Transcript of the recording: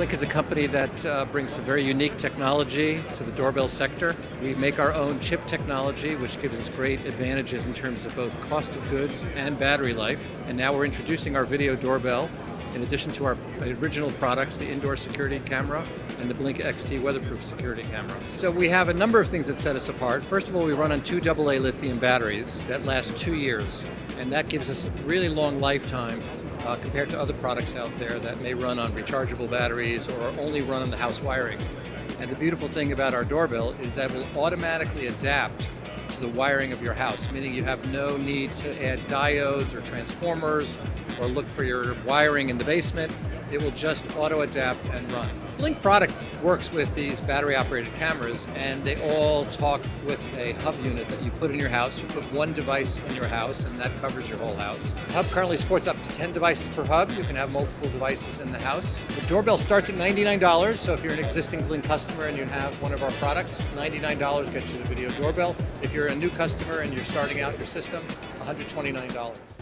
Blink is a company that uh, brings some very unique technology to the doorbell sector. We make our own chip technology, which gives us great advantages in terms of both cost of goods and battery life. And now we're introducing our video doorbell in addition to our original products, the indoor security camera and the Blink XT weatherproof security camera. So we have a number of things that set us apart. First of all, we run on two AA lithium batteries that last two years, and that gives us a really long lifetime uh, compared to other products out there that may run on rechargeable batteries or only run on the house wiring. And the beautiful thing about our doorbell is that it will automatically adapt the wiring of your house, meaning you have no need to add diodes or transformers or look for your wiring in the basement it will just auto adapt and run. Blink product works with these battery operated cameras and they all talk with a hub unit that you put in your house. You put one device in your house and that covers your whole house. The hub currently supports up to 10 devices per hub. You can have multiple devices in the house. The doorbell starts at $99, so if you're an existing Blink customer and you have one of our products, $99 gets you the video doorbell. If you're a new customer and you're starting out your system, $129.